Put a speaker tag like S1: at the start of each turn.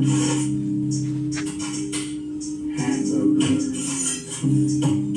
S1: Hands up.